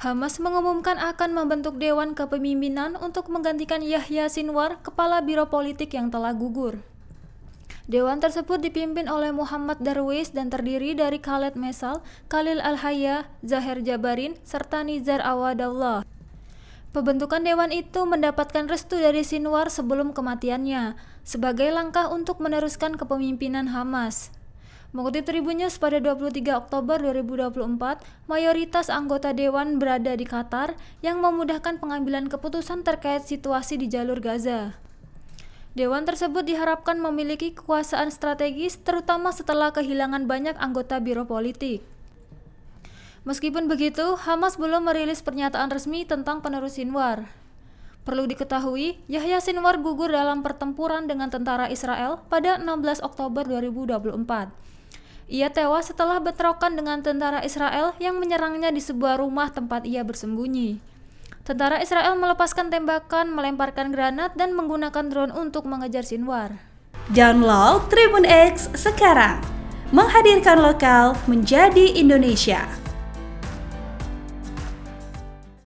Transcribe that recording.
Hamas mengumumkan akan membentuk Dewan Kepemimpinan untuk menggantikan Yahya Sinwar, kepala Biro Politik yang telah gugur. Dewan tersebut dipimpin oleh Muhammad Darwis dan terdiri dari Khaled Mesal, Khalil Al-Hayya, Zahir Jabarin, serta Nizar Awadallah. Pembentukan dewan itu mendapatkan restu dari Sinwar sebelum kematiannya, sebagai langkah untuk meneruskan kepemimpinan Hamas. Mengutip Tribun News pada 23 Oktober 2024, mayoritas anggota dewan berada di Qatar yang memudahkan pengambilan keputusan terkait situasi di jalur Gaza. Dewan tersebut diharapkan memiliki kekuasaan strategis terutama setelah kehilangan banyak anggota biro politik. Meskipun begitu, Hamas belum merilis pernyataan resmi tentang penerus Sinwar. Perlu diketahui, Yahya Sinwar gugur dalam pertempuran dengan tentara Israel pada 16 Oktober 2024. Ia tewas setelah bentrokan dengan tentara Israel yang menyerangnya di sebuah rumah tempat ia bersembunyi. Tentara Israel melepaskan tembakan, melemparkan granat, dan menggunakan drone untuk mengejar Sinwar. Download Tribun X sekarang, menghadirkan lokal menjadi Indonesia.